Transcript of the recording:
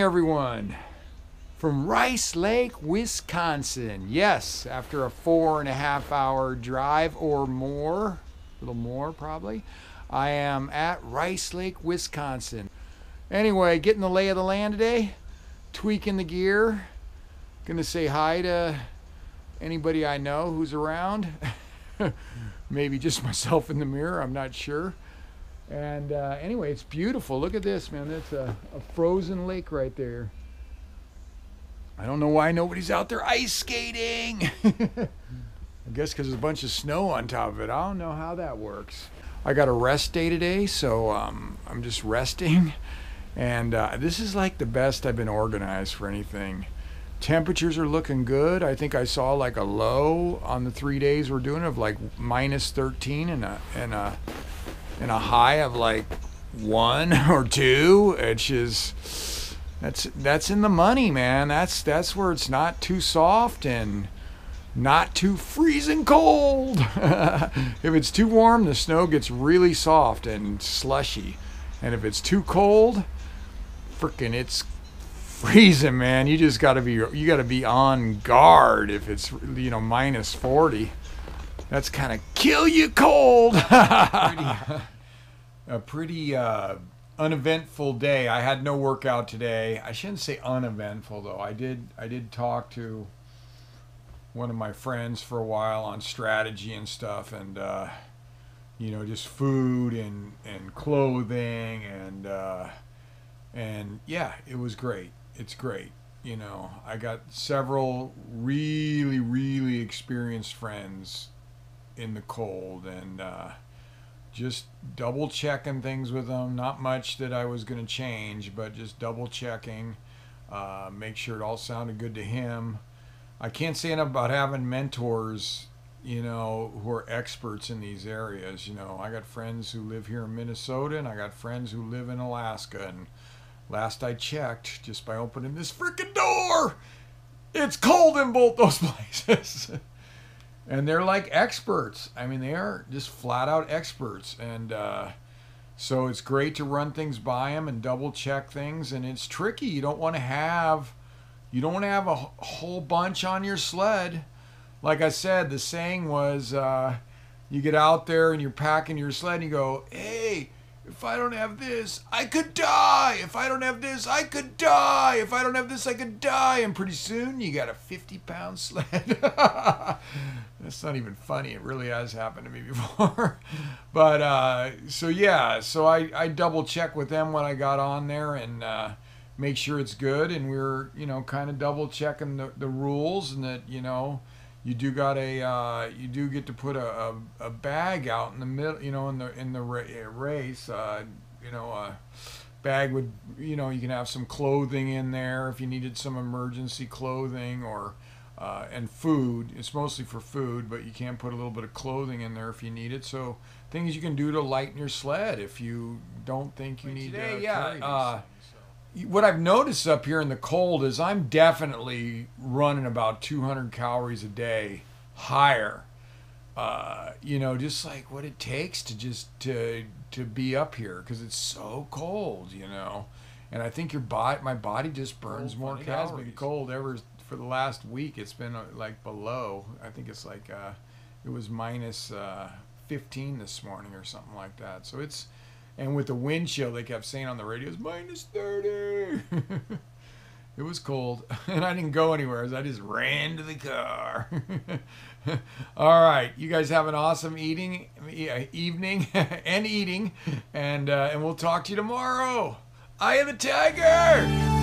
everyone. From Rice Lake, Wisconsin. Yes, after a four and a half hour drive or more, a little more probably, I am at Rice Lake, Wisconsin. Anyway, getting the lay of the land today, tweaking the gear. Gonna say hi to anybody I know who's around. Maybe just myself in the mirror, I'm not sure. And uh, anyway, it's beautiful. Look at this, man. That's a, a frozen lake right there. I don't know why nobody's out there ice skating. I guess because there's a bunch of snow on top of it. I don't know how that works. I got a rest day today, so um, I'm just resting. And uh, this is like the best I've been organized for anything. Temperatures are looking good. I think I saw like a low on the three days we're doing of like minus 13 and a and a and a high of like one or two. It's just that's that's in the money, man. That's that's where it's not too soft and not too freezing cold. if it's too warm, the snow gets really soft and slushy. And if it's too cold, freaking it's freezing, man. You just got to be you got to be on guard if it's you know minus 40. That's kind of kill you cold. a pretty uh, uneventful day. I had no workout today. I shouldn't say uneventful though. I did I did talk to one of my friends for a while on strategy and stuff and uh, you know just food and and clothing and uh, and yeah, it was great. It's great. You know, I got several really really experienced friends in the cold and uh, just double checking things with them. Not much that I was going to change, but just double checking. Uh, make sure it all sounded good to him. I can't say enough about having mentors, you know, who are experts in these areas. You know, I got friends who live here in Minnesota, and I got friends who live in Alaska. And last I checked, just by opening this freaking door, it's cold in both those places and they're like experts. I mean, they are just flat out experts, and uh, so it's great to run things by them and double check things. And it's tricky. You don't want to have, you don't want to have a whole bunch on your sled. Like I said, the saying was, uh, you get out there and you're packing your sled, and you go, hey if I don't have this, I could die. If I don't have this, I could die. If I don't have this, I could die. And pretty soon you got a 50 pound sled. That's not even funny. It really has happened to me before. but uh, so, yeah, so I, I double check with them when I got on there and uh, make sure it's good. And we are you know, kind of double checking the, the rules and that, you know, you do got a uh, you do get to put a, a, a, bag out in the middle you know in the in the race uh, you know a bag would you know you can have some clothing in there if you needed some emergency clothing or uh, and food. It's mostly for food but you can put a little bit of clothing in there if you need it. So things you can do to lighten your sled if you don't think you need today, to yeah what I've noticed up here in the cold is I'm definitely running about 200 calories a day higher. Uh, you know, just like what it takes to just to to be up here because it's so cold. You know, and I think your body, my body just burns cold, more calories. It has been cold ever for the last week. It's been uh, like below. I think it's like uh, it was minus, uh, 15 this morning or something like that. So it's and with the wind chill, they kept saying on the radio, minus 30. it was cold. And I didn't go anywhere. I just ran to the car. All right. You guys have an awesome eating evening and eating. And, uh, and we'll talk to you tomorrow. I am the tiger.